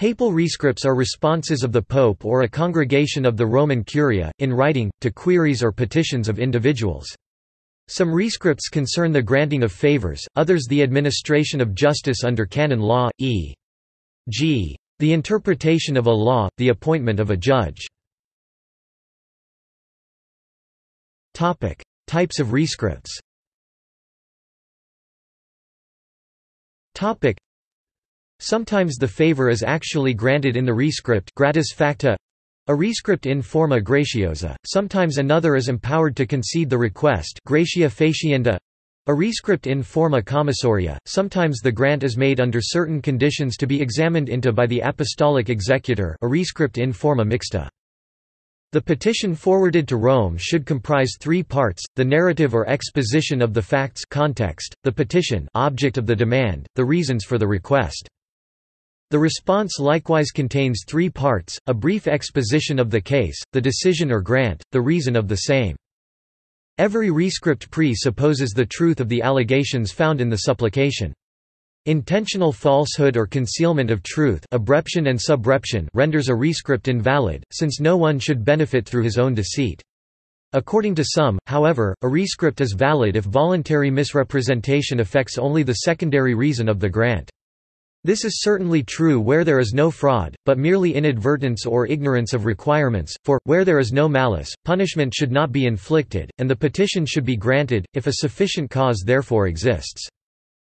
Papal rescripts are responses of the Pope or a congregation of the Roman Curia, in writing, to queries or petitions of individuals. Some rescripts concern the granting of favors, others the administration of justice under canon law, e.g. the interpretation of a law, the appointment of a judge. Types of rescripts Sometimes the favor is actually granted in the rescript gratia facta, a rescript in forma gratiosa, sometimes another is empowered to concede the request gratia facienda, a rescript in forma commissoria, sometimes the grant is made under certain conditions to be examined into by the apostolic executor a rescript in forma mixta. The petition forwarded to Rome should comprise three parts, the narrative or exposition of the facts context, the petition object of the demand, the reasons for the request. The response likewise contains three parts, a brief exposition of the case, the decision or grant, the reason of the same. Every rescript pre-supposes the truth of the allegations found in the supplication. Intentional falsehood or concealment of truth obreption and subreption renders a rescript invalid, since no one should benefit through his own deceit. According to some, however, a rescript is valid if voluntary misrepresentation affects only the secondary reason of the grant. This is certainly true where there is no fraud, but merely inadvertence or ignorance of requirements, for, where there is no malice, punishment should not be inflicted, and the petition should be granted, if a sufficient cause therefore exists.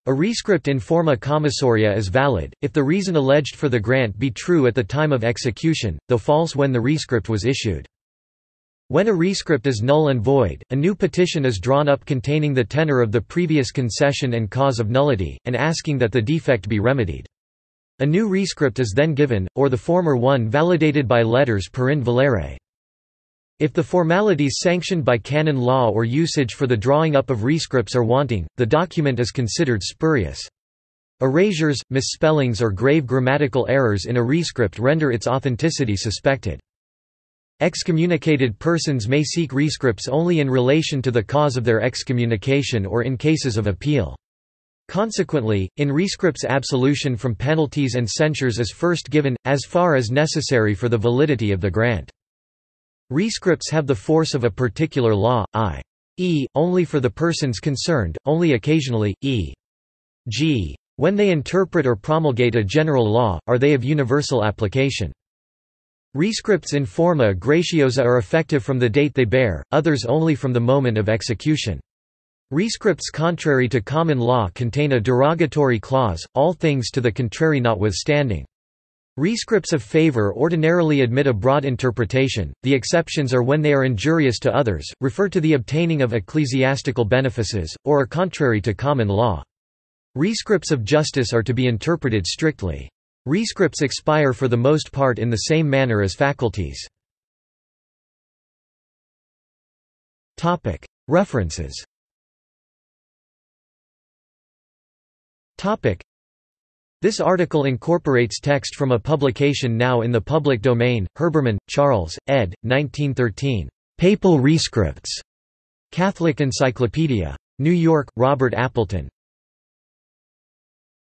A rescript in forma commissoria is valid, if the reason alleged for the grant be true at the time of execution, though false when the rescript was issued. When a rescript is null and void, a new petition is drawn up containing the tenor of the previous concession and cause of nullity, and asking that the defect be remedied. A new rescript is then given, or the former one validated by letters perinde valere. If the formalities sanctioned by canon law or usage for the drawing up of rescripts are wanting, the document is considered spurious. Erasures, misspellings or grave grammatical errors in a rescript render its authenticity suspected. Excommunicated persons may seek rescripts only in relation to the cause of their excommunication or in cases of appeal. Consequently, in rescripts absolution from penalties and censures is first given, as far as necessary for the validity of the grant. Rescripts have the force of a particular law, i.e., only for the persons concerned, only occasionally, e.g. when they interpret or promulgate a general law, are they of universal application. Rescripts in forma gratiosa are effective from the date they bear, others only from the moment of execution. Rescripts contrary to common law contain a derogatory clause, all things to the contrary notwithstanding. Rescripts of favor ordinarily admit a broad interpretation, the exceptions are when they are injurious to others, refer to the obtaining of ecclesiastical benefices, or are contrary to common law. Rescripts of justice are to be interpreted strictly. Rescripts expire for the most part in the same manner as faculties. References This article incorporates text from a publication now in the public domain, Herbermann, Charles, ed. 1913. Papal Rescripts. Catholic Encyclopedia. New York, Robert Appleton.